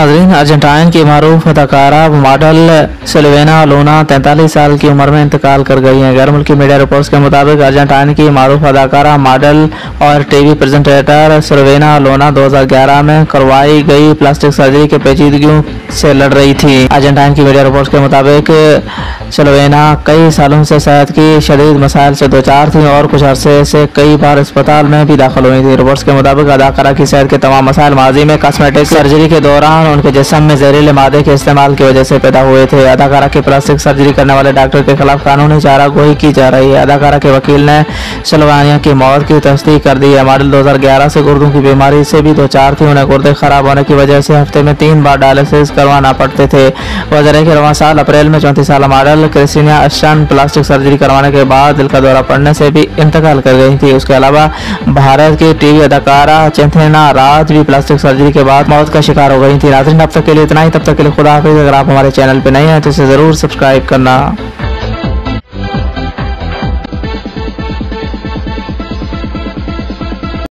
नाजरीन, अर्जेंटाइन की मरूफ अदाकारा मॉडल सिल्वेना लोना तैंतालीस साल की उम्र में इंतकाल कर गई हैं। गैर मुल्की मीडिया रिपोर्ट्स के मुताबिक अर्जेंटाइन की मरूफ अदाकारा मॉडल और टीवी प्रेजेंटेटर सिल्वेना लोना 2011 में करवाई गई प्लास्टिक सर्जरी के पेचीदगियों से लड़ रही थी। अर्जेंटाइन की मीडिया रिपोर्ट्स के मुताबिक सिल्वेना कई सालों से सेहत की शदीद मसाइल से दो चार थी और कुछ अरसे से कई बार अस्पताल में भी दाखिल हुई थी। रिपोर्ट्स के मुताबिक अदाकारा की सेहत के तमाम मसाइल माजी में कॉस्मेटिक सर्जरी के दौरान उनके जिसम में जहरीले मादे के इस्तेमाल की वजह से पैदा हुए थे। अदाकारा की प्लास्टिक सर्जरी करने वाले डॉक्टर के खिलाफ कानूनी चारा गोई की जा रही है। अदाकारा के वकील ने सलवानिया की मौत की तस्दीक कर दी है। मॉडल 2011 से गुर्दों की बीमारी से भी दो चार थी। उन्हें गुर्दे खराब होने की वजह से हफ़्ते में तीन बार डायलिसिस करवाना पड़ते थे। वजह के रवा साल अप्रैल में चौंतीस साल मॉडल क्रिस्टीनिया अशन प्लास्टिक सर्जरी करवाने के बाद दिल का दौरा पड़ने से भी इंतकाल कर गई थी। उसके अलावा भारत की टीवी अदाकारा चंथेना राज भी प्लास्टिक सर्जरी के बाद मौत का शिकार हो गई थी। नाजरीन, अब तक के लिए इतना ही। तब तक के लिए खुदा हाफिज। अगर आप हमारे चैनल पर नए हैं तो इसे ज़रूर सब्सक्राइब करना।